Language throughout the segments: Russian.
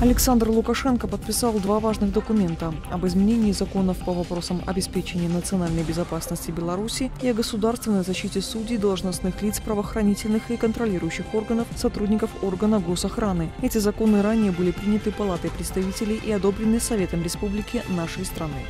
Александр Лукашенко подписал два важных документа об изменении законов по вопросам обеспечения национальной безопасности Беларуси и о государственной защите судей, должностных лиц, правоохранительных и контролирующих органов, сотрудников органа госохраны. Эти законы ранее были приняты Палатой представителей и одобрены Советом Республики нашей страны.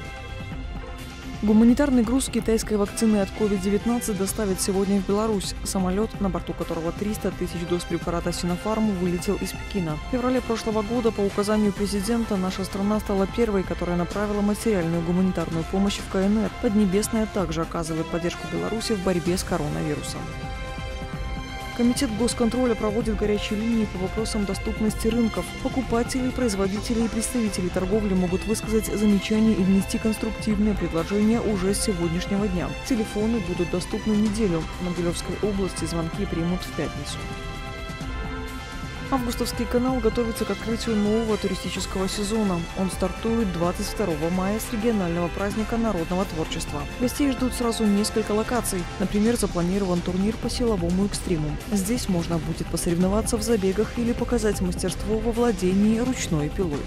Гуманитарный груз китайской вакцины от COVID-19 доставят сегодня в Беларусь. Самолет, на борту которого 300 тысяч доз препарата Синофарм, вылетел из Пекина. В феврале прошлого года по указанию президента наша страна стала первой, которая направила материальную гуманитарную помощь в КНР. Поднебесная также оказывает поддержку Беларуси в борьбе с коронавирусом. Комитет госконтроля проводит горячие линии по вопросам доступности рынков. Покупатели, производители и представители торговли могут высказать замечания и внести конструктивные предложения уже с сегодняшнего дня. Телефоны будут доступны неделю. В Могилевской области звонки примут в пятницу. Августовский канал готовится к открытию нового туристического сезона. Он стартует 22 мая с регионального праздника народного творчества. Гостей ждут сразу несколько локаций. Например, запланирован турнир по силовому экстриму. Здесь можно будет посоревноваться в забегах или показать мастерство во владении ручной пилой.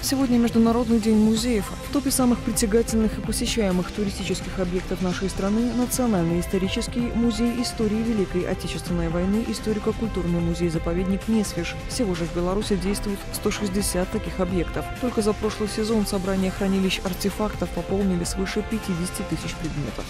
Сегодня Международный день музеев. В топе самых притягательных и посещаемых туристических объектов нашей страны Национальный исторический музей истории Великой Отечественной войны, историко-культурный музей-заповедник Несвеж. Всего же в Беларуси действует 160 таких объектов. Только за прошлый сезон собрание хранилищ артефактов пополнили свыше 50 тысяч предметов.